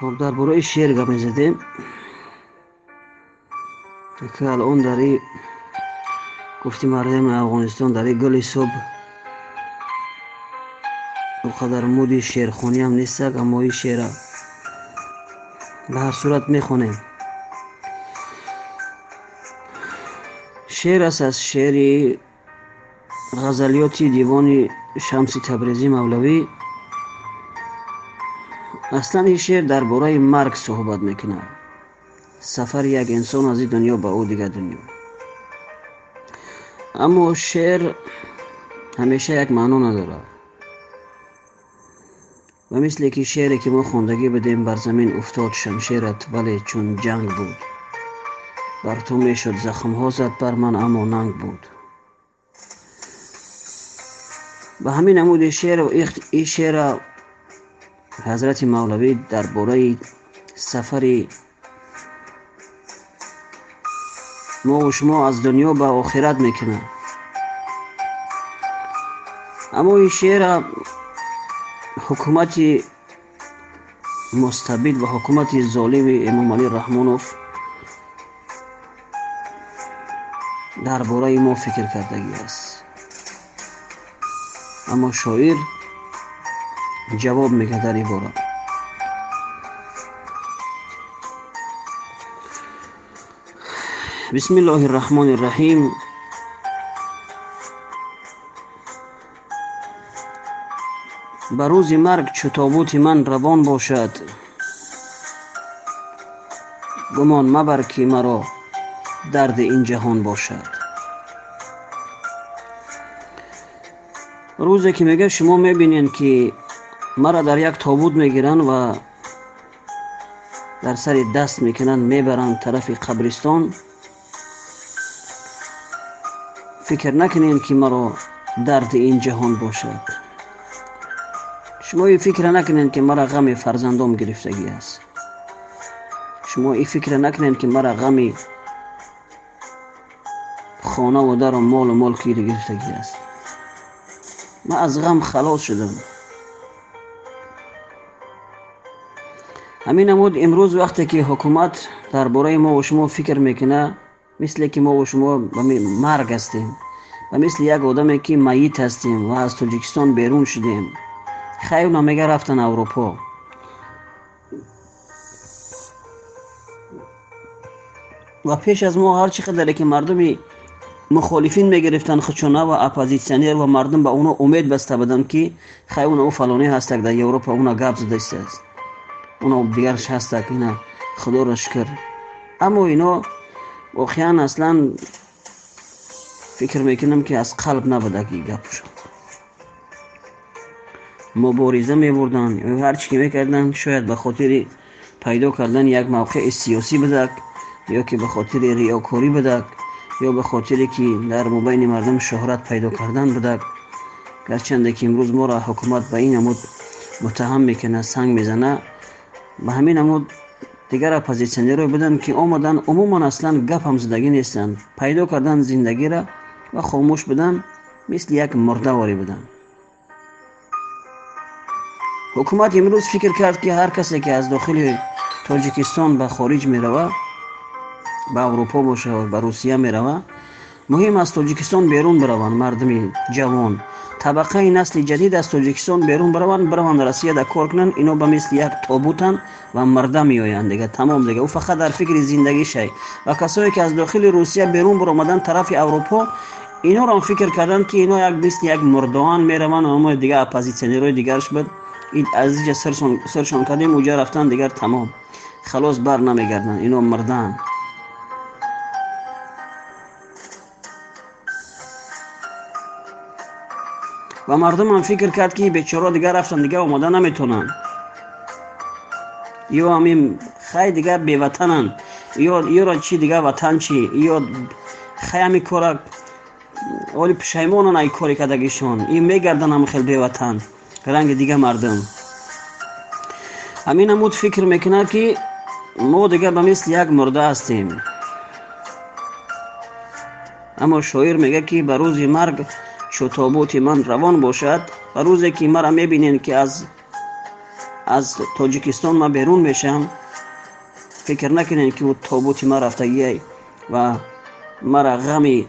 خب дар бораи шеър гап мезадем ки алон дар и гуфти мардами афғонистон дар и гули суб қадар муди шеърхониам нестак аммо и шеъра ба ҳар сурат мехонем. Шеър аст аз шеъри ғазалиёти дивони шамси табрезӣ мавлавӣ аслан ин шеър дар бораи марг суҳбат мекунад. Сафари як инсон аз ин дунё ба ӯ дигар дунё. Аммо шеър ҳамеша як маъно надорад. Ва мисле ки шеъре ки мо хондагӣ будем бар замин уфтод шамшерат вале чун ҷанг буд. Бар ту мешуд захмҳо зад бар ман аммо нанг буд. Ба ҳамин намуди шеъру и шеъра حضرت مولوی درباره سفر ما و شما از دنیا به آخرت می‌کنه. اما این شعر حکومت مستبد و حکومت ظالم امام علی رحمانوف درباره ما فکر کردگی است. اما شاعر جواب می‌کرد در این بسم الله الرحمن الرحیم. به روز مرگ چو تابوت من روان باشد. گمان مبر که مرا درد این جهان باشد. روزی که میگه شما می‌بینین که مرا در یک تابوت می‌گیرند و در سر دست می‌کنند می‌برند طرف قبرستان. فکر نکنین که مرا درد این جهان باشد. شما این فکر نکنین که مرا غم فرزندم گرفتگی است. شما این فکر نکنین که مرا غم خانه و در و مال و مال گرفتگی است. من از غم خلاص شدم. ҳамин намуд имрӯз вақте ки ҳукумат дар бораи мову шумо фикр мекуна мисле ки мову шумо ба марг ҳастем ва мисли як одаме ки маит ҳастем ва аз тоҷикистон берун шудем хайр намега рафтан аврупо ва пеш аз мо ҳар чӣ қадаре ки мардуми мухолифин мегирифтанд худчуна ва оппозитсионер ва мардум ба оно умед баста буданд ки хай уна ӯ фалоне ҳастак дар европа уна гап зада истааст اونا دیگرش هست که خدا را شکر. اما اینا واقعا اصلا فکر می‌کنم که از قلب نبوده که گپش. مبارزه میبردن. یا هر چی می‌کردن شاید به خاطر پیدا کردن یک موقع سیاسی بدک یا که به خاطر ریاکاری بدک یا به خاطر که در مبین مردم شهرت پیدا کردن بدک. گرچند که امروز ما را حکومت به این نمود متهم می‌کنه سنگ می‌زنه. Ба ҳамин намуд дигар оппозитсионерҳое буданд ки омаданд умуман аслан гапам задагӣ нестанд пайдо карданд зиндагиро ва хомӯш буданд мисли як мурдаворӣ буданд ҳукумат имрӯз фикр кард ки ҳар касе ки аз дохили тоҷикистон ба хориҷ меравад ба аврупо бошад ба русия меравад муҳим аст тоҷикистон берун бираванд мардуми ҷавон табақаи насли ҷадид аз тоҷикистон берун бираванд бираванд россияда кор кунанд ино ба мисли як тобутанд ва марда меоянд дига тамом дига ӯ фақат дар фикри зиндагишай ва касое ки аз дохили русия берун биромаданд тарафи аврупо иноро фикр карданд ки ино як мисли як мурдоан мераванд ама дига оппозитсионерҳои дигарш буд аз иҷа сиршон кардем уҷа рафтан дигар тамом халос бар намегарданд ино мурдаанд و مردم هم فکر کرد که بیچاره دیگه رفتن دیگه آماده نمی‌تونن. یا همین خیلی دیگه بیوطنن. یا یا چی دیگه وطن چی؟ یا خیلی همی کار ولی پشیمانن ای کاری کدگیشون این میگردن هم خیلی بیوطن. رنگ دیگه مردم. همین همود فکر می‌کنه که ما دیگه به مثل یک مرده هستیم. اما شاعر میگه که به روز مرگ чӯ тобути ман равон бошад ва рӯзе ки маро мебинед ки аз از تاجیکستان ما بیرون میشم فکر نکنین که او تابوتی ما رفتگی و مرا غمی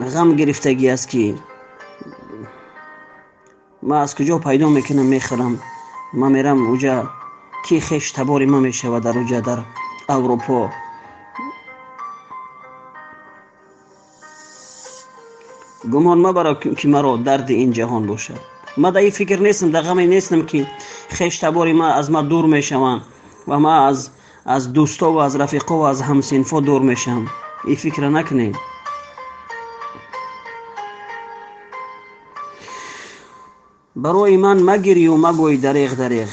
غم گرفتگی است که ما از کجا پیدا میکنم میخرم ما میرم اوجا کی خش تباری ما میشه و در اوجا در гумон мабара ки маро дарди ин ҷаҳон бошад. Ма дар ин фикр нестам дар ғаме нестам ки хештабори ма аз ма дур мешаванд ва ма аз дӯсто ва аз рафиқо ва аз ҳамсинфо дур мешавам. Ин фикра накунем. Барои ман магирию магӯй дареғ дареғ.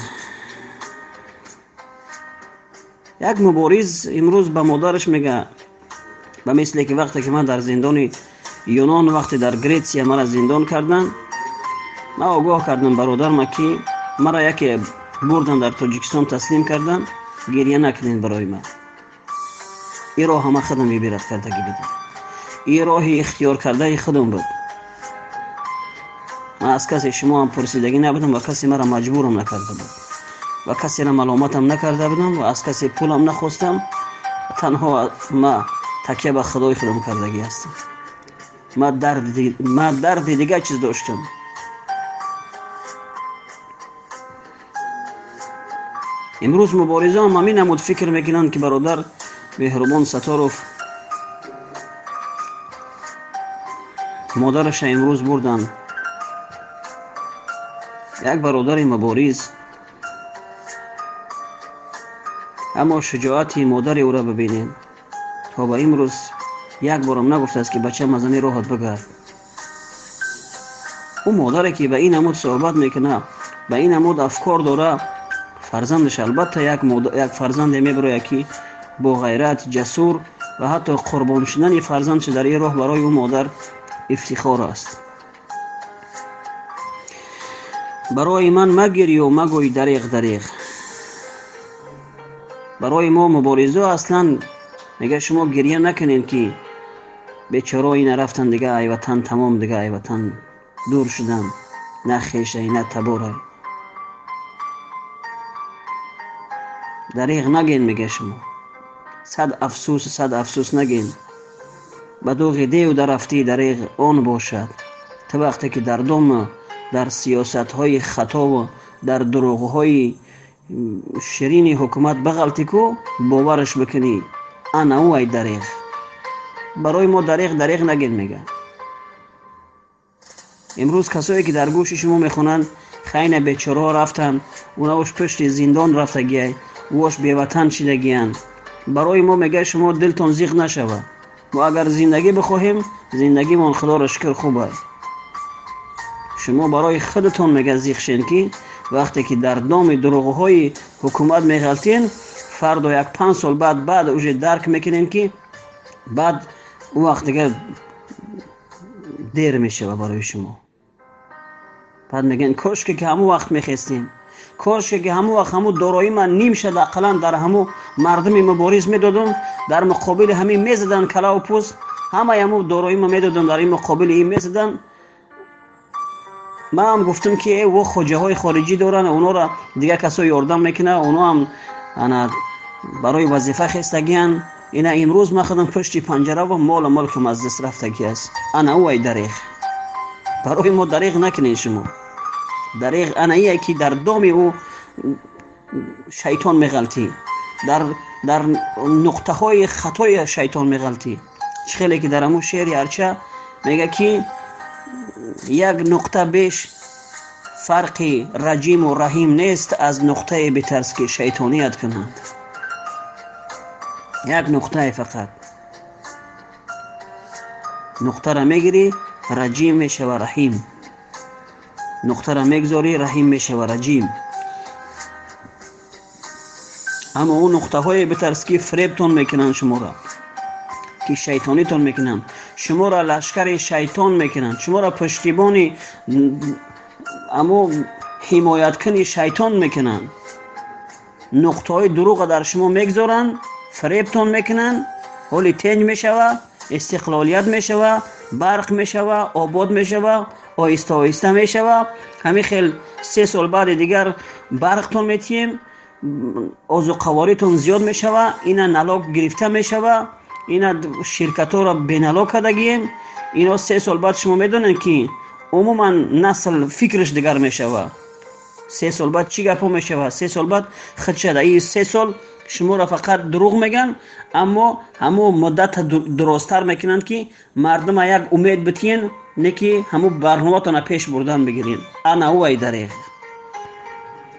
Як мубориз имрӯз ба модараш мега ба мисле ки вақте ки ман дар зиндони юнон вақте дар гретсия мара зиндон карданд ман огоҳ кардам бародарма ки мара яке бурдан дар тоҷикистон таслим карданд гирья накунед барои ман. И роҳ ҳама худам ибират карда гиридам и роҳи ихтиёркардаи худамро ман аз касе шумоам пурсидагӣ набудам ва касе мара маҷбурам накарда буд ва касера маломатам накарда будам ва аз касе пулам нахостам. Танҳо ма такя ба худои худам кардагӣ ҳастам. خودم کردگی هستم ما درد, درد دیگه چیز داشتم. امروز مبارزه هم همین نمود فکر می‌کنند که برادر مهربان ستاروف مادرش امروز بردن. یک برادر مبارز. اما شجاعتی مادر او را ببینیم. تا به امروز یک بارم نگفته است که بچه مزنی راحت بگرد او مادره که به این عمود صحبت می‌کنه به این عمود افکار داره فرزندش البته یک, مود... یک فرزند می‌بره که با غیرت جسور و حتی قربان شدن فرزندش در این راه برای او مادر افتخار است. برای من مگیری و مگوی دریغ دریغ. برای ما مبارزه اصلا میگه شما گریه نکنین که بیچاره این رفتن دیگه ای وطن تمام دیگه ای وطن. دور شدن. نه خیشه نه تباره دریغ نگین میگه شما. صد افسوس صد افسوس نگین. به دوغ دیو در رفتی دریغ آن باشد. تا وقتی که در دوم در سیاست های خطا و در دروغ های شیرین حکومت برای ما دریغ دریغ نگین میگن امروز کسایی که در گوش شما می‌خونن خین بیچاره رفتن اوناش پشت زندان رفتگی اوش بیوطن شدگیان برای ما میگه شما دلتون زیغ نشوه. ما اگر زندگی بخواهیم زندگی من خدا را شکر خوبه شما برای خودتون میگه زیغ شین که وقتی که در دام دروغ های حکومت میغلطین فردا یک پنج سال بعد بعد اوش درک می‌کنین که بعد او وقت دیگه دیر میشه برای شما بعد میگن کاش که همو وقت میخستیم کاش که همو وقت همو دارایی من نیم شد اقلا در همو مردم مبارز می‌دادم در مقابل همین می‌زدن کلا و پوز همه همو دارایی من می‌دادم در این مقابل این می‌زدن من هم گفتم که او خوجه های خارجی دارن اونا را دیگه کسا یاردم می‌کنه اونا هم برای وظیفه خستگیان اینا امروز ما خودم پشت پنجره و مال ملکم از دست رفتگی است. انا او ای دریغ. برای ما دریغ نکنین شما. دریغ انا ایه که در دام او شیطان میغلطی در در نقطه های خطای شیطان میغلطی خیلی که در امو شعری هرچه میگه که یک نقطه بیش فرقی رجیم و رحیم نیست از نقطه بترس که شیطانیت کنند یک نقطه فقط. نقطه را می‌گیری رجیم میشه و رحیم. نقطه را می‌گذاری رحیم میشه و رجیم. اما اون نقطه های بترس که فریبتون می‌کنن شما را. که شیطانیتون می‌کنن. شما را لشکر شیطان می‌کنن. شما را پشتیبانی اما حمایت کنی شیطان می‌کنن. نقطه های دروغ در شما می‌گذارن. фребтон мекунанд ҳоли тенҷ мешава истиқлолият мешава барқ мешава обод мешава оҳиста оҳиста мешава. Ҳамин хел се сол баъди дигар барқтон метиҳем озуқаворитон зиёд мешава ина налог гирифта мешава ина ширкатҳоро беналог кардагием ино се сол баъд шумо медонед ки умуман насл фикраш дигар мешава. Се сол баъд чӣ гапҳо мешава? Се сол баъд хачада и се сол شما را فقط دروغ میگن اما همو مدت درستتر می‌کنن که مردم یک امید بتین نکی همو برنامه پیش بردن بگیرین انا او دریغ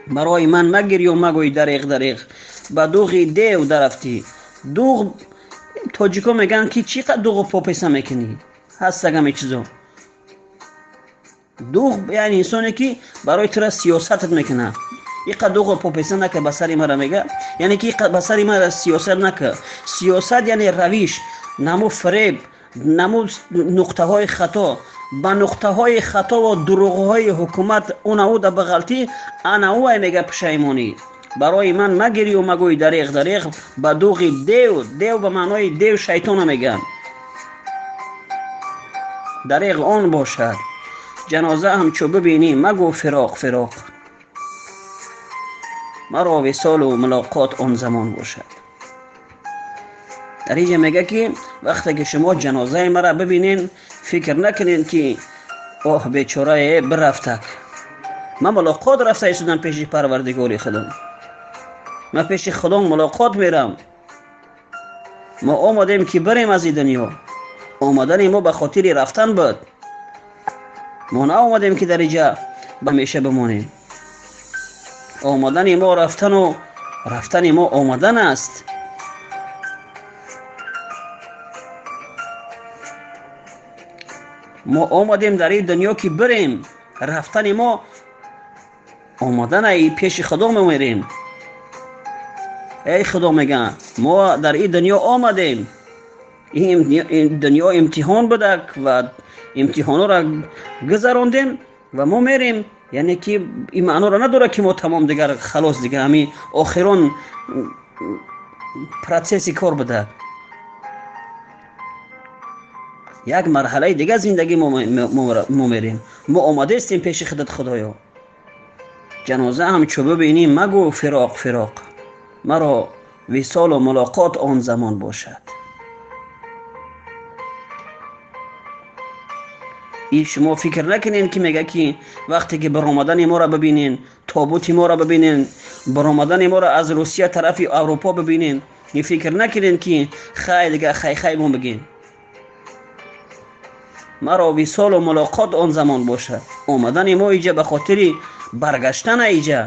برای من مگیری و مگوی دریغ دریغ با دوغی دیو درفتی دوغ تاجیکا میگن که چقدر دوغ پاپیسه می‌کنی هست همه چیزا иқа доғо попеса накард ба сари мара мега. Яъне ки ба сари мара сиёсат накард сиёсат яъне равиш наму фреб наму нуқтаҳои хато. Ба нуқтаҳои хатово дуруғҳои ҳукумат онауда ба ғалтӣ анаувай мега пушаймонӣ. Барои ман магирию магӯй дареғ дареғ ба дуғи дев дев ба маънои дев шайтона мегӯям дареғ он бошад. Ҷаноза ҳамчӯ бибинӣ магӯ фироқ фироқ маро висолу мулоқот он замон бошад. Дар инҷа мегӯяд ки вақте ки шумо ҷанозаи мара бибинен фикр накунед ки оҳ бечорае бирафтак ман мулоқот рафта истодам пеши парвардигори худам. Ман пеши худом мулоқот мерам. Мо омадем ки барем аз и дунё. Омадани мо ба хотири рафтан буд. Мо наомадем ки дар инҷа ба ҳамеша бимонем دنیا آمدن ما به خاطر رفتن بود ما نه آمدیم که در اینجا همیشه بمانیم آمدن ما رفتن و رفتن ما آمدن است ما آمدیم در این دنیا که بریم رفتن ما آمدن ای پیش خدا میریم ای خدا میگن ما در این دنیا آمدیم این دنیا امتحان بوده و امتحان را گذراندیم و ما میریم یعنی که این معنا را نداره که ما تمام دیگر خلاص دیگه همین آخران پروسسی کار بده. یک مرحله دیگه زندگی ما میریم. ما آماده استیم پیش خدت خدایا. جنازه هم چو ببینیم مگو فراق فراق. مرا وصال و ملاقات آن زمان باشد. این شما فکر نکنین که میگه که وقتی که برآمدن ما را ببینین تابوت ما را ببینین برآمدن ما را از روسیه طرف اروپا ببینین این فکر نکنین که خیلی دیگه خی خی ما بگین. مرا وصال و ملاقات آن زمان باشد آمدن ما ایجا به خاطر برگشتن ایجا.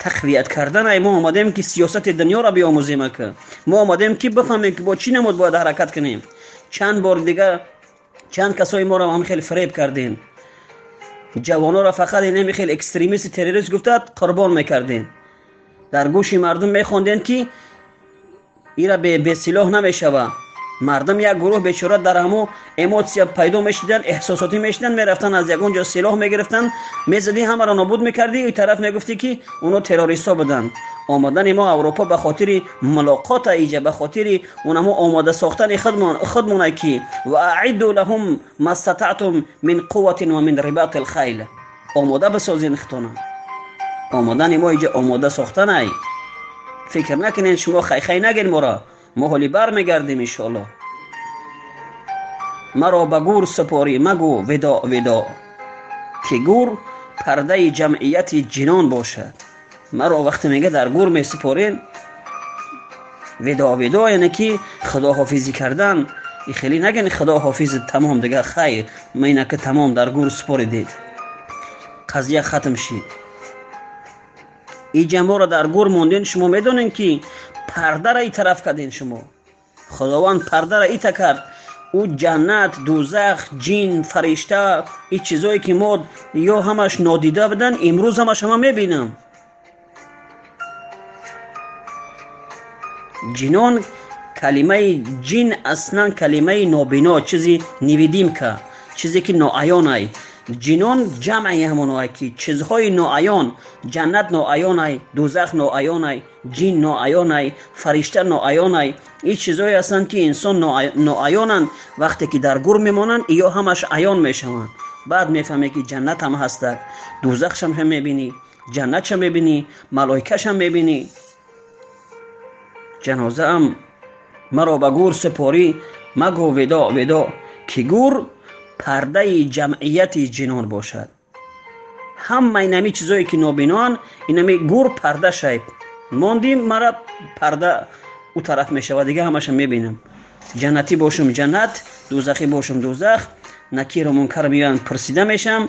تقویت کردن ای ما آمدیم که سیاست دنیا را بیاموزیم که. ما آمدیم که بفهمیم که با چی نمود باید حرکت کنیم. چند بار دیگه چند کسای ما را هم خیلی فریب کردین. جوانا را فقط این خیلی اکستریمیست تروریست گفتد قربان می‌کردین. در گوش مردم میخوندین که ایرا به, سلاح نمی‌شوه مردم یک گروه بیچاره در همو اموسیا پیدا می‌شدن احساساتی می‌شدن می‌رفتن از یکونجا سلاح می‌گرفتن. می‌زدی همه را نابود می‌کردی. این طرف می‌گفتی که اونو تروریستا بودن. آمدن ما اروپا به خاطر ملاقات ایجا به خاطر اونمو آماده ساختن خودمون خودمون کی. و اعدوا لهم ما استطعتم من قوه و من رباط الخیل. آماده بسازین خطونه آمدن ما ایجا آماده ساختن ای. فکر نکنین شما خی خی نگین مرا ما حالی بر میگردیم انشاءالله. مرا به گور سپاری مگو ودا ودا. که گور پرده جمعیت جنان باشد. مرا وقتی میگه در گور می سپارین ودا ودا یعنی که خدا حافظی کردن خیلی نگن خدا حافظ تمام دیگه خیر. مینه که تمام در گور سپاریدید قضیه ختم شید ای جمع را در گور موندین شما می‌دونین که пардара итараф кардин шумо. Худованд пардара ита кард. Ӯ ҷаннат дузах ҷин фаришта и чизое ки мо ё ҳамаш нодида будан имрӯз ҳамаш ҳама мебинам. Ҷинон калимаи ҷин аслан калимаи нобино чизи невидимка чизе ки ноаёнай ҷинон ҷамъи ҳамоное ки чизҳои ноаён ҷаннат ноаёнай дузах ноаёнай ҷин ноаёнай фаришта ноаёнай ин чизҳое ҳастанд ки инсон ноаёнанд вақте ки дар гур мемонанд иё ҳамаш аён мешаванд. Баъд мефаҳмӣ ки ҷаннат ҳам ҳастак дузахшам ҳам мебинӣ ҷаннатшам мебинӣ малоикашам мебинӣ. Ҷанозаам маро ба гур сепорӣ маго ведо ведо ки гур پرده جمعیت جنان باشد. همه اینمی چیزایی که نابینان اینمی گور پرده شاید ماندیم مرا پرده او طرف میشه و دیگه همش می‌بینم جنتی باشم جنت دوزخی باشم دوزخ. نکیر و منکر میان پرسیده میشم.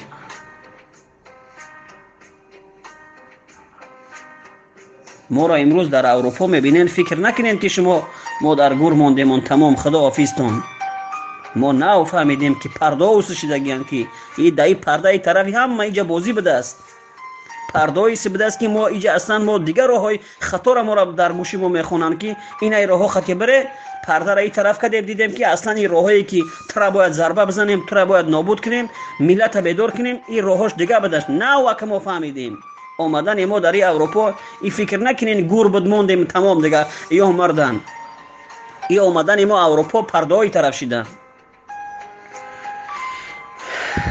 ما را امروز در اروپا می‌بینین فکر نکنین که شما ما در گور ماندیم تمام خدا حافظتون мо нав фаҳмидем ки пардо усӯшидагиам ки и даи пардаи тарафи ҳама иҷа бозӣ будааст. Пардои сибидааст ки мо иҷа аслан мо дигар роҳҳои хатора моро дар муши мо мехонанд ки инай роҳо хате бире пардара и тараф кадем дидем ки аслан и роҳое ки тура бояд зарба бизанем тура бояд нобуд кунем миллата бедор кунем и роҳош дигар бидашт навака мо фаҳмидем. Омадани мо дар и аврупо и фикр накунен гур буд мондем тамом дигар ё марданд. И омадани мо аврупо пардои тараф шиданд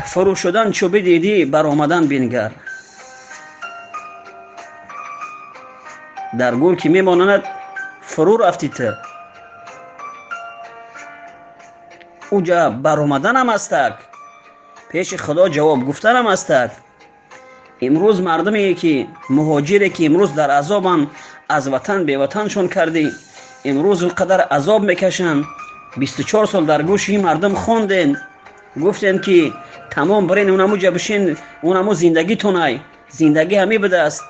فرو شدن چوبه دیدی بر آمدن بینگر در گور که میمانند فرو رفتی تو اوجا بر آمدن هم هستک پیش خدا جواب گفتن هم هستک امروز مردمی که مهاجری که امروز در عذابن. از وطن به وطنشون کردی. امروز قدر عذاب می‌کشن. 24 سال در گفتن که تمام برین اونمو بشین اونمو زندگی تونای زندگی همی بده است.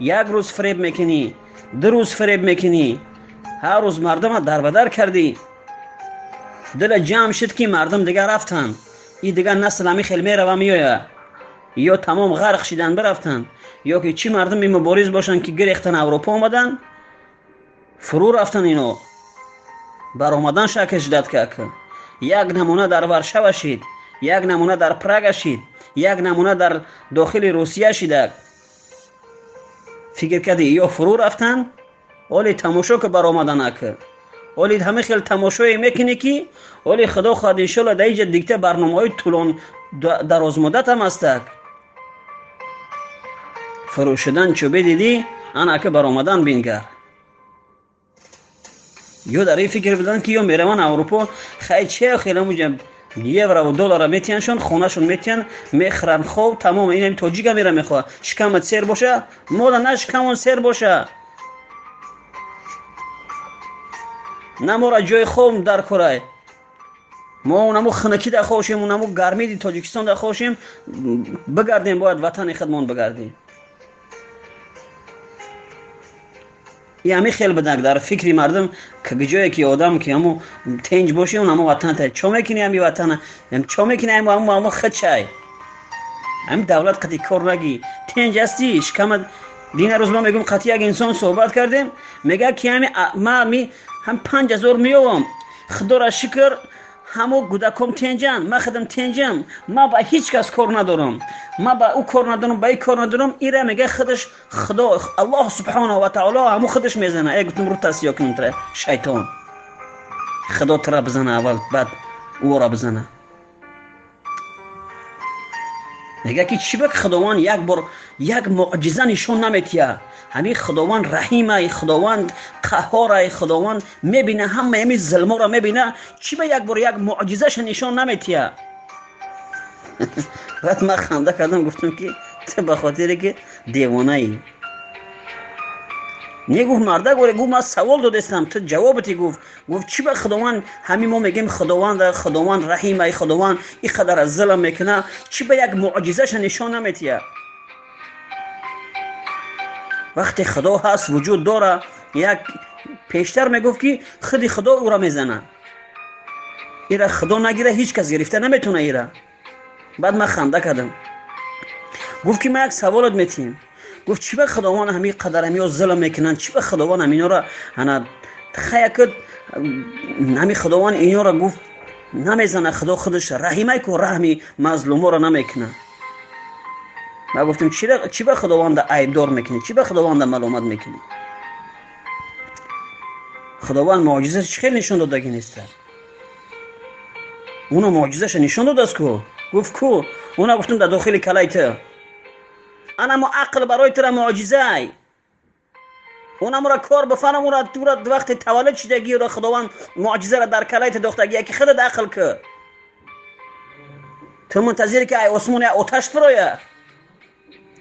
یک روز فریب می‌کنی دو روز فریب می‌کنی. هر روز مردم در بدر کردی. دل جمع شد که مردم دیگر رفتن. این دیگر نسل همی خیلی میره و میویا یا تمام غرق شدن برفتن. یا که چی مردم مبارز باشن که گریختن اروپا آمدن. فرو رفتن اینو. بر آمدن شک شدت که як намуна дар варшава шид як намуна дар прага шид як намуна дар дохили русия шида фикр кардӣ ё фурӯ рафтанд олид тамошо ки баромада накард олид ҳаме хел тамошое мекунӣ ки оли худо хоҳад иншоалла даиҷа дигта барномаҳои тӯлон дарозмуддатам ҳастак фурӯ шудан чӯбе дидӣ анака баромадан бингард یا در این فکر بدن که یا میروان اروپا خیلی چه خیلی مجم یورو و دلار میتینشون خونهشون میتین می‌خرن خوب تمام این هم توجیگه میره می‌خواه. شکمت سیر باشه؟ مودا نه شکمون سیر باشه. نه ما را جای خوب در کرای ما اونمو خنکی در خوشیم اونمو گرمی دی и ҳамин хел бадак дар фикри мардум кагҷое ки одам ки ҳаму тенҷ боши он ҳаму ватан та чо мекунӣ ҳами ватана? Чо мекунӣ ҳаму ҳаму хачай ҳамин давлат қатъи кор нагӣ тенҷ ҳастӣ шикамат дина рӯз ма мегӯм қатъи як инсон суҳбат кардем мега ки ҳами ма ҳами ҳам панҷ ҳазор меёвам худора шукр ҳамо кӯдаком тенҷан ман хадам тенҷам ман ба ҳеҷ кас кор надорам. Ман ба ӯ кор надорам ба и кор надорам ира мега худаш худо аллоҳ субҳанаҳу ватаоло ҳаму худаш мезана э гуфтум рӯ тасия кунитра шайтон. Худо тара бизана аввал баъд ӯро бизана میگه که چی بک خداوند یک بار یک معجزه نشون نمیتیه همین خداوند رحیمه خداوند قهار خداوند می‌بینه همه همین ظلما را می‌بینه. چی به یک بار یک معجزه نشان نمیتیه بعد من خنده کردم گفتم که تو به خاطر که دیوانه ای. گفت مرده گوره گفت من سوال دادستم. تو جوابتی گفت. گفت چی به خداوند؟ همین ما میگیم خداوند خداوند رحیم ای خداوند این قدر از ظلم می‌کنه. چی به یک معجزه نشان نمیتیه وقتی خدا هست وجود داره. یک پیشتر می‌گفت که خودی خدا او را می‌زنه. ایره خدا نگیره هیچ کس گرفته نمی‌تونه ایره. بعد من خنده کردم. گفت که من یک سوالت میتیم. گفت چی به خداوند همین قدر همی ظلم می‌کنن؟ چی به خداوند همینا را هنه تخیه کد همین خداوند اینا را گفت نمی‌زنه خدا خودش رحیمه کو رحمی مظلوم را نمی‌کنه. ما گفتیم چی, چی به خداوند عیبدار می‌کنی؟ چی به خداوند ملامت می‌کنی؟ خداوند معجزه چی خیلی نشون دادگی نیست. اونا معجزش نشون داد است کو گفت کو؟ اونا گفتم در داخل کلایت انا ما عقل برای تو معجزه ای اونم را کار بفرم اون را تو را وقت تولد شدگی را خداوند معجزه را در کلایت دختگی که خودت عقل که تو منتظری که ای آسمون یا آتش فرایه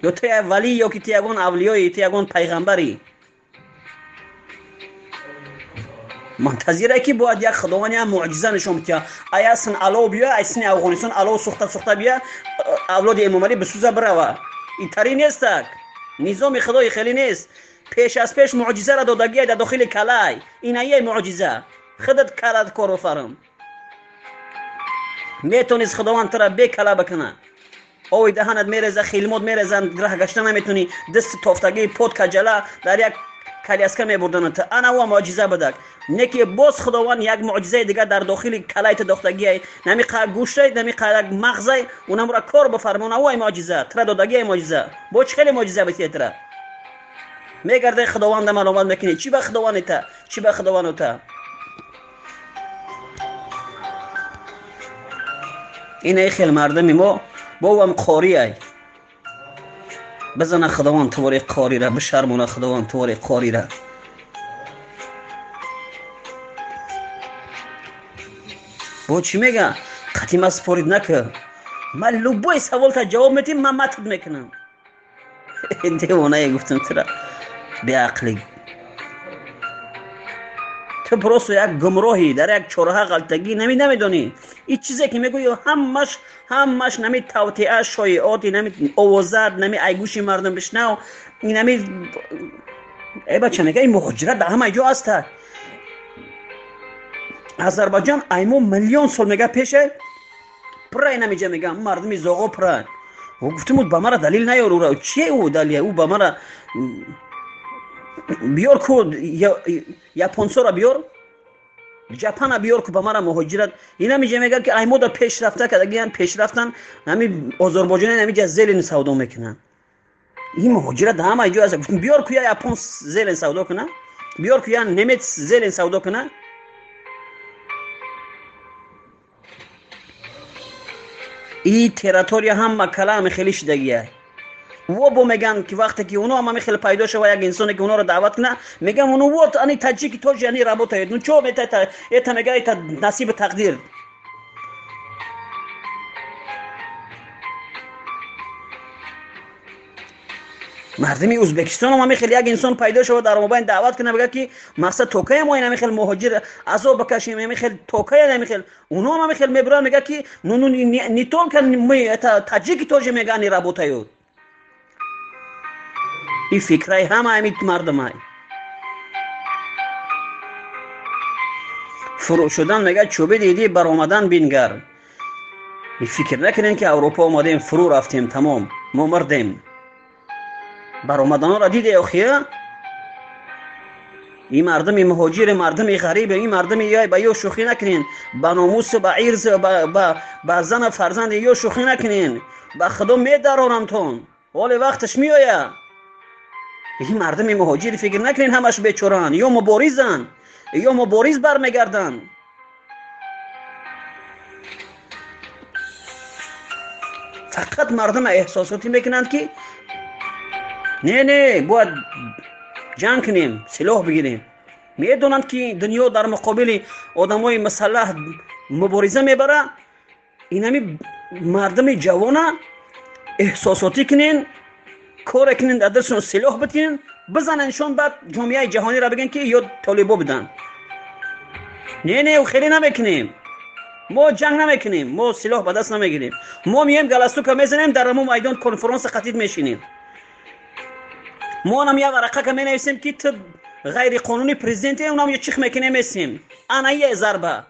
یا تو ولی یا که تیگون اولیایی تیگون پیغمبری منتظره که باید یک خداوند یا معجزه نشون بده ایا سن الو بیا سن افغانستان الو سوخته سوخته بیا اولاد امام علی بسوزه بروه ин тарӣ нестак низоми худои хеле нест. Пеш аз пеш муъҷизаро додагиай дар дохили калай. Инае муъҷиза. Худат калад кору фарм метонист худованд тура бекала бикунад ови даҳанат мереза хилмот мерезанд раҳ гашта наметунӣ дисти тофтагии под каҷала дар як کجلا در یک کلیاسکه میبردن تا انا و معجزه بدک. نکی باز خداوند یک معجزه دیگه در داخل کلایت دختگی نمی قا گوشه نمی قا مغزه اونم را کار بفرمون او معجزه ترا دادگی معجزه. با خیلی معجزه بتی ترا میگرده خداوند ملامت می‌کنی. چی به خداوند تا؟ چی به خداوند تا؟ این خیلی مردمی ما با هم قاری ای بزن خداوند تواری قاری را بشرمونه خداوند تواری قاری را. با چی میگه؟ قطیم سپارید نکه. من لبای سوال تا جواب میتیم من متد می‌کنم. دیوانه گفتم ترا. بیعقلی تو پروسو یک گمراهی در یک چوره غلطگی نمی نمی‌دونی. ин чизе ки мегӯи ҳамаш ҳамаш нами тавтеа шоеоти нами овозат нами айгӯши мардум бишнав инами э бача мега ин муҳоҷират дар ҳама ҷо аста азарбайҷон аймо миллион сол мега пеше? Прай намеҷа мегам мардуми зоғо прай гуфтам ба мара далил наёрӯра. Чие ӯ далия ӯ ба мара биёр ку японсора биёр ҷапана биёр ку ба мара муҳоҷират. Ина миҷа мегӯяд ки ай мода пешрафта кардагиам пешрафтан ҳами озорбойҷони намиҷа зелени савдо мекунанд. Ин муҳоҷират ҳама ҷо аст. Биёр ку я япон зелен савдо куна биёр ку я немец зелен савдо куна и территория ҳама калами хелӣ و بو میگن که وقتی که اونو هم خیلی پیدا شو یک انسانی که اونو رو دعوت کنه میگن اونو وات انی تجی که تو یعنی رابط نو چو میتا تا ایتا میگه ایتا نصیب تقدیر. مردمی ازبکستان هم خیلی یک انسان پیدا شو در مبین دعوت کنه بگه که مقصد توکه ما این خیلی مهاجر ازو بکشیم میخیل توکه این خیلی اونو هم خیلی می‌برن میگه که نون نی تو کن تجی که تو میگن رابطه همین مردم های فرو شدن میگه چوبه دیدی بر آمدن بینگر فکر نکنین که اروپا آمدیم فرو رفتیم تمام ما مردیم بر آمدن را دیده اخیه این مردم مهاجر مردم غریب این مردم یا با یو شوخی نکنین با ناموس با عرض با, با, با زن فرزند یو شوخی نکنین با خدا میدارانم تون ولی وقتش میآید ин мардуми муҳоҷири фикр накунин ҳамаш бечоран. Ё муборизан ё мубориз бармегарданд. Фақат мардум эҳсосоте мекунанд ки не не бояд ҷанг кунем силоҳ бигирем медонанд ки дунё дар муқобили одамои масаллаҳ мубориза мебара инами мардуми ҷавона эҳсосотӣ кунен коре кунанд дар дилшон силоҳ битинанд бизананшон баъд ҷомеаи ҷаҳониро бигӯянд ки ё толибо будан не не хеле намекунем. Мо ҷанг намекунем мо силоҳ ба даст намегирем. Мо мием галастука мезанем дар ҳамун майдон конферонси қатид мешинем. Мо нам я варақака менависем ки ту ғайриқонунии президенте унам ё чих мекунем месем ана е зарба.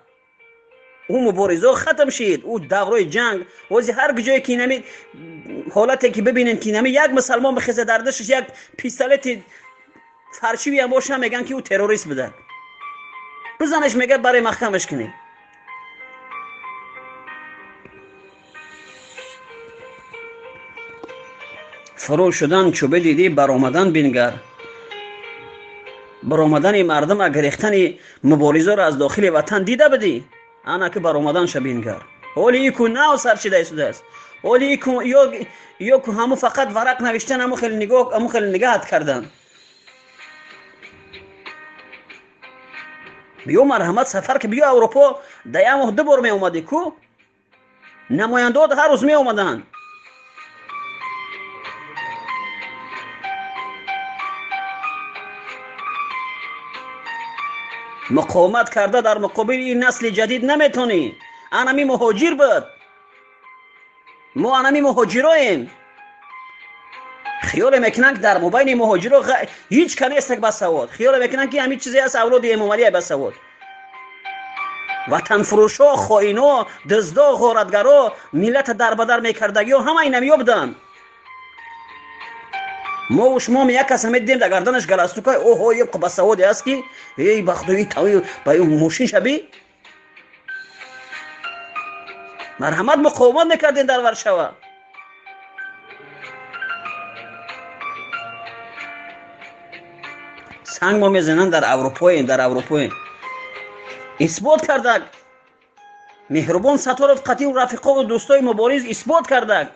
او مبارزه ختم شید. او دوره جنگ وزی هر جای که نمی حالتی که ببینین که نمی یک مسلمان بخیزه در یک پیستلت فرشیوی هم باشه میگن که او تروریست بده بزنش میگه برای مخکمش کنی فرو شدن چوبه دیدی برآمدن بینگر. برآمدن مردم اگر ریختن مبارزه را از داخل وطن دیده بدی. Ки баромаданша бингар ҳоли ику нав сарчида истудааст. Ҳоли ику ё ку ҳаму фақат варақ навиштан ҳаму хеле нигоҳ ҳаму хеле нигаҳат кардан биё марҳамат сафар ки биё аврупо да як моҳ ду бор меомадӣ ку намояндаот ҳар рӯз меомаданд مقاومت کرده در مقابل این نسل جدید نمی‌تونی. انمی مهاجر بود ما انمی مهاجرایم خیال می‌کنن که در مبین مهاجرو غ... هیچ کنه است به خیال می‌کنن که همین چیزی است اولاد امام علی وطن فروشا خائنو دزدا غارتگرا ملت دربدر میکردگی و همه اینا بودند мо шумо як каса медидем да гарданаш галастука оҳо е басаводе аст ки эй бахудои тави ба мошин шаби марҳамат муқовимат мекардем дар варшава. Санг мо мезананд дар аврупоем дар аврупоем исбот кардак. Меҳрубон саторов қативу рафиқову дӯстои мубориз исбот кардак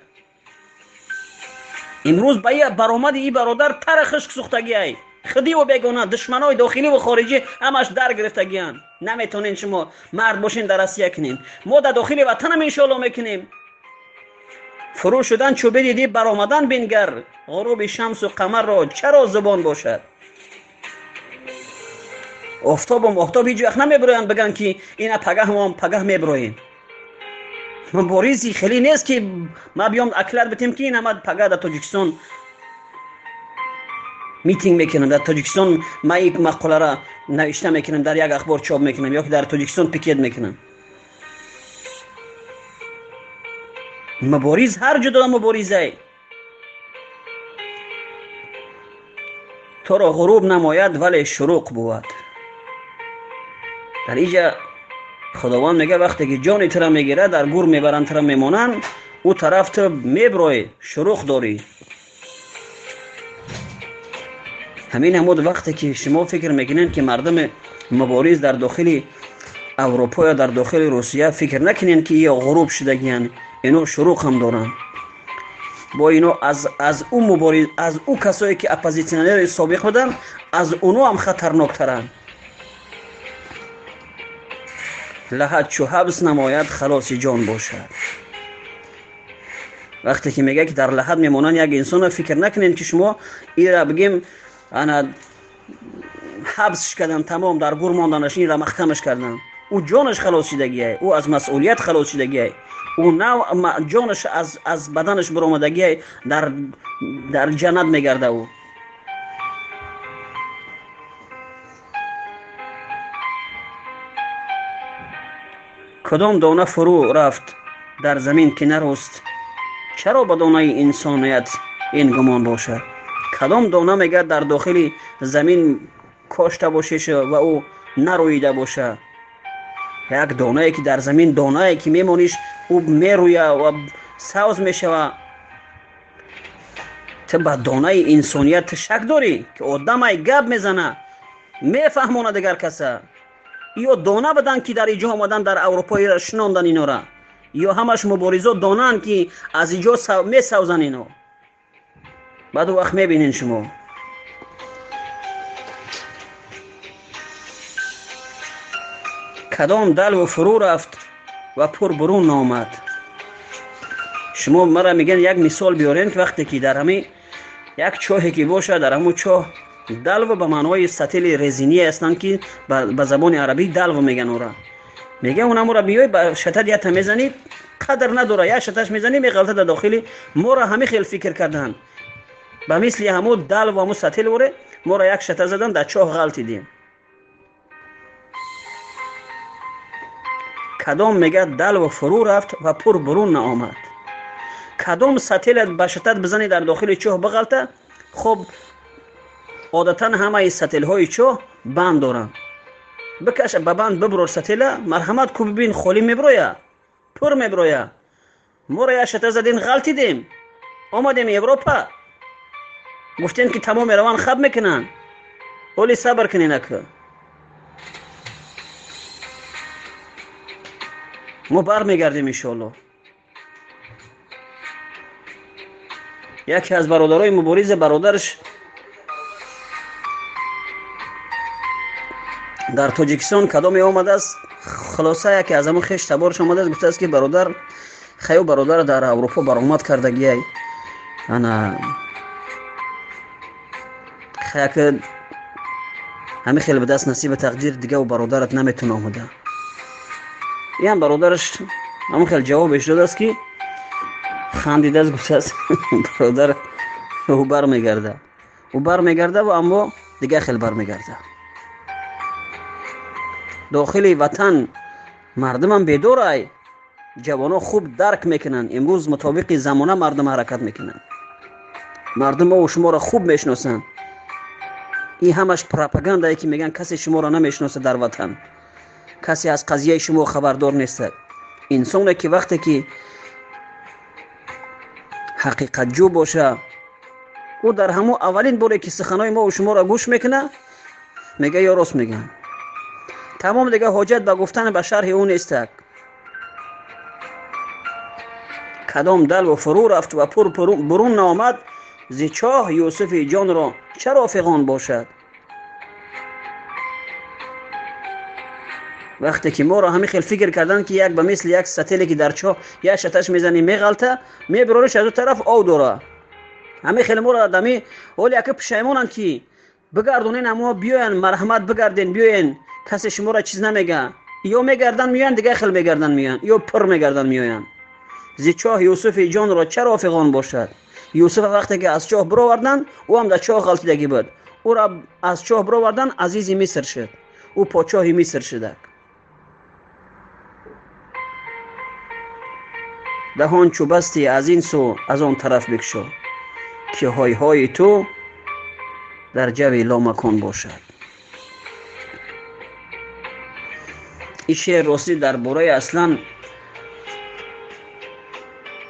имрӯз баромади и бародар тара хишк сӯхтагиай худиву бегона душманои дохиливу хориҷӣ ҳамаш дар гирифтагиянд наметонем шумо мард бошем дар россия кунем. Мо дар дохили ватанам иншоалло мекунем. Фурӯ шудан чӯбе дидӣ баромадан бингар ғуруби шамсу қамарро чаро зубон бошад. Офтобу моҳтоб ҳеҷ вақт намебироянд бигӯянд ки ина пагаҳ мо пагаҳ мебироем муборизи хеле нест ки ма биём аклар битем ки инамад пага дар тоҷикистон митинг мекунам. Дар тоҷикистон ма и мақолара навишта мекунам? Дар як ахбор чоп мекунам ё ки дар тоҷикистон пикет мекунам? Мубориз ҳар ҷудо муборизае торо ғуруб намояд вале шуруқ буд дар خداوند میگه وقتی که جان تر می‌گیره در گور می‌برن ترا میمونن او طرف تو میبروی شروخ داری. همین همود وقتی که شما فکر می‌کنین که مردم مبارز در داخل اروپا یا در داخل روسیه فکر نکنین که یه غروب شده گیان اینو شروخ هم دارن. با اینو از, از اون مبارز از او کسایی که اپوزیسیونر سابق بودن از اونو هم خطرناک ترن лаҳад чӯ ҳабс намояд халоси ҷон бошад вақте ки мегӯяд ки дар лаҳад мемонанд як инсоно фикр накунед ки шумо ира бигем ана ҳабсш карданд тамом дар гур монданаш ира махкамаш карданд ӯ ҷонаш халос шудагиай ӯ аз масъулият халос шудагиай ӯ нав ҷонаш аз баданаш биромадагиай дар ҷаннат мегарда ӯ کدام دانه فرو رفت در زمین که نرست؟ چرا به دانه انسانیت این گمان باشد کدام دانه میگه در داخل زمین کاشته باشه و او نرویده باشه؟ یک دانه که در زمین دانه که میمونیش او میرویه و سوز میشه. تو به دانه انسانیت شک داری که آدمای گپ می‌زنه؟ میفهمونه دیگر کسا ё дона буданд ки дар иҷо омаданд дар аврупоиро шинонданд инора ё ҳамаш муборизо донанд ки аз иҷо месавзанд ино? Баъду вақт мебинед шумо. Кадом далву фурӯ рафт ва пур бурун наомад? Шумо мара мегӯянд як мисол биёред вақте ки дар ҳами як чоҳе ки бошад дар ҳамун чоҳ دلو به معنای سطل رزینی هستند که به زبان عربی دلو میگن اورا. میگه اونم را بیای به شتت یا می‌زنید قدر نداره یا شتش می‌زنی میغلطه در داخل ما را همه خیلی فکر کردن. به مثل همو دلو و همو وره ما را یک شته زدن در غلطی دیم. کدام میگه دلو فرو رفت و پر برون نآمد. کدام سطل به شتت بزنی در داخل چه بغلطه؟ خب одатан ҳамаи сателҳои чоҳ банд доранд. Бикаш ба банд биброр сатела марҳамат кӯ бибин холӣ меброя пур меброя. Моро як шата задин ғалтидем омадем европа. Гуфтем ки тамоми раван хаб мекунанд. Оли сабр кунен ака. Мо бармегардем иншоалло яке аз бародарои мубориза бародараш در توجیکستان کدام آمده است؟ خلاصه یکی از همون خیش تبارش آمده است. گفته است که برادر خیلی برادر در اروپا برآمد کردگی. انا خیلی همه خیلی به دست نصیب تقدیر دیگه و برادرت نمی‌تونه آمده. این برادرش همون خیلی جوابش داده است که خندیده از گفته است برادر او بر میگرده او بر میگرده و اما دیگه خیلی بر میگرده داخل وطن مردم هم بیدور ای. جوان خوب درک می‌کنن. امروز مطابق زمانه مردم حرکت می‌کنن. مردم ما و شما را خوب می‌شناسن. این همش پراپاگاندایی که میگن کسی شما را نمی‌شناسه در وطن. کسی از قضیه شما خبردار نیست. انسان که وقتی که حقیقت جو باشه او در همو اولین باره که سخنای ما و تمام دیگه حاجت به گفتن به شرح اون است کدام دل و فرو رفت و پر برون نامد زی چاه یوسف جان را چرا فغان باشد؟ وقتی که ما را همه خیلی فکر کردن که یک به مثل یک ستیلی که در چاه یک شتش می‌زنی میغلطه میبرونش از اون طرف او دوره همه خیلی ما را دمی ولی یک پشیمونن که بگردونین اما بیاین مرحمت بگردین بیاین. کسی شما را چیز نمیگه. یا میگردن میان دیگه خیلی میگردن میان. یا پر میگردن میان. زی چاه یوسف جان را چرا فغان باشد؟ یوسف وقتی که از چاه برآوردن او هم در چاه غلطیدگی بود. او را از چاه برآوردن عزیزی مصر شد. او پادشاه مصر شده دهان چو بستی از این سو از آن طرف بکشو که های های تو در جوی لامکان باشد. این شعر راستی در باره اصلا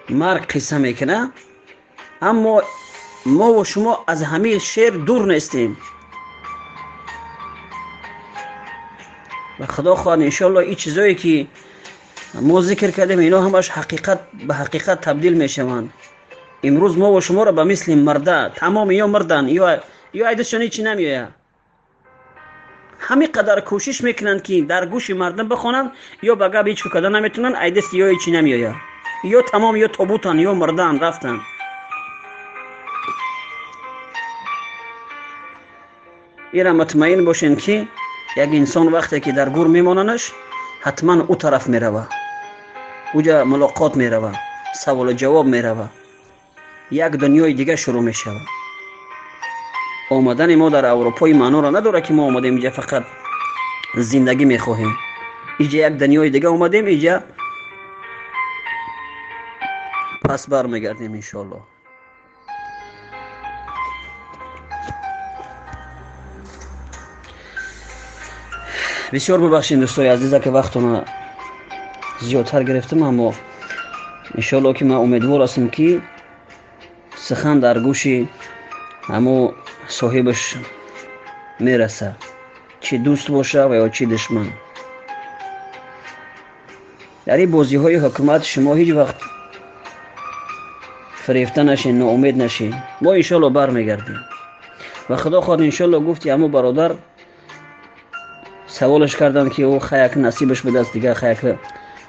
مرگ قصه می‌کنه اما ما و شما از همه شعر دور نیستیم و خدا خواهد انشالله این چیزایی که ما ذکر کردیم اینا همش حقیقت به حقیقت تبدیل می‌شوند امروز ما و شما را به مثل مرده تمام یا مردن یا یا چی نمیایه ҳамин қадар кӯшиш мекунанд ки дар гӯши мардам бихонанд ё ба гап ҳеч кукада наметавонанд айдест ё ҳечи намеояд? Ё тамом ё тобутан ё мурдан рафтан ира мутмаин бошед ки як инсон вақте ки дар гӯр мемонанаш ҳатман ӯ тараф мерава. Уҷа мулоқот мерава саволу ҷавоб мерава. Як дунёи дигар шурӯъ мешавад آمدن ما در اروپای معنا را نداره که ما آمدیم اینجا فقط زندگی می‌خواهیم. اینجا یک دنیای دیگه آمدیم اینجا پس برمیگردیم انشالله بسیار ببخشید دوستای عزیزه که وقتونه زیادتر گرفتم اما انشالله که من امیدوار هستم که سخن در گوشی همو صاحبش می‌رسه. چی دوست باشه و یا چی دشمن. در این بازی های حکومت شما هیچ وقت فریفته نشین ناامید نشین. ما انشالله بر میگردیم و خدا خواهد انشالله گفتی اما برادر سوالش کردن که او خیک نصیبش به دست دیگه خیک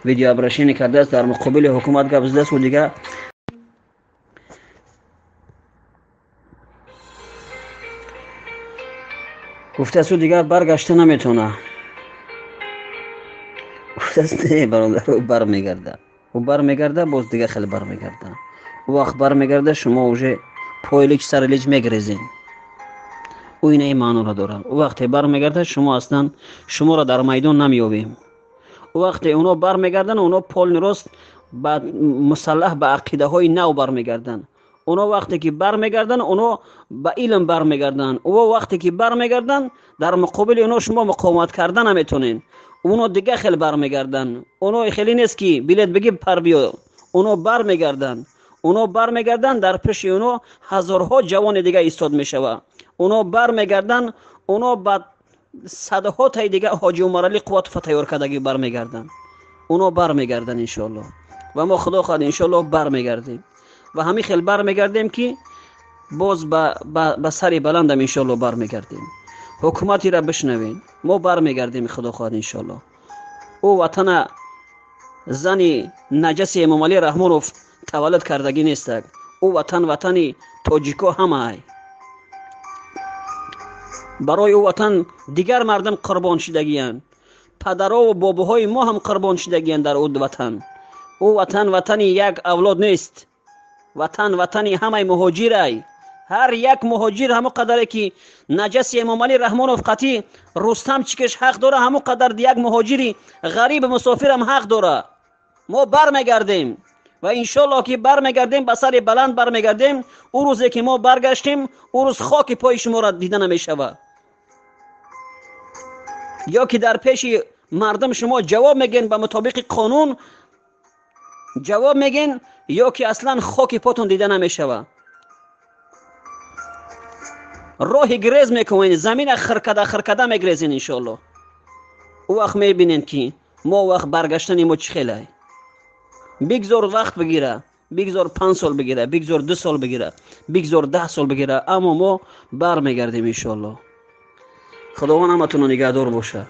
ویدیو ابرشینی کرده است. در مقابل حکومت گفت است و دیگه گفته است دیگه برگشته نمی‌تونه. گفته است نه برادر او بر میگرده او بر میگرده باز دیگه خیلی بر میگرده او وقت بر میگرده شما اوجه پایلیک سرلیج میگریزین. او این ایمان را دارن او وقتی بر میگرده شما اصلا شما را در میدان نمیابیم او وقتی اونا بر میگردن اونا پول نرست بعد مسلح به عقیده های نو بر онҳо вақте ки бармегарданд онҳо ба илм бармегарданд. Онҳо вақте ки бармегарданд дар муқобили онҳо шумо муқовимат карда наметавонед онҳо дигар хел бармегарданд. Онҳо хеле нест ки билет бигӣ пар биё. Онҳо бармегарданд. Онҳо бармегарданд дар пеши онҳо ҳазорҳо ҷавони дигар истод мешавад онҳо бармегарданд онҳо ба садҳо таи дигар ҳоҷи умаралӣ қувватуфа тайёр кардагӣ бармегарданд. Онҳо бармегарданд иншоалло ва мо худо хоҳад иншоалло бармегардем. و همین خیلی برمیگردیم که باز به سری بلندم انشالله برمیگردیم حکومتی را بشنوین. ما برمیگردیم خدا خواهد انشالله او وطن زنی نجس امام علی رحمانوف تولد کردگی نیست. او وطن وطنی توجیکو همه برای او وطن دیگر مردم قربان شدگیان پدرها و بابوهای ما هم قربان شدگیان در او وطن. او وطن وطنی یک اولاد نیست. وطن وطنی همه مهاجر هر یک مهاجر همو قدره که نجس امام علی رحمانوف قطی رستم چکش حق داره همو قدر یک مهاجری غریب مسافر هم حق داره. ما برمیگردیم و انشالله که برمیگردیم به سر بلند برمیگردیم. او روزی که ما برگشتیم او روز خاک پای شما را دیده نمی‌شود. یا که در پیش مردم شما جواب میگین به مطابق قانون جواب میگین یا که اصلا خاک پاتون دیده نمی‌شود. راه گریز می‌کنین زمین خرکده خرکده میگریزین انشالله او وقت می‌بینین که ما وقت برگشتن ما چی خیلی؟ بگذار وقت بگیره بگذار پنج سال بگیره بگذار دو سال بگیره بگذار ده سال بگیره اما ما برمیگردیم انشالله خداوند همتون نگهدار باشه.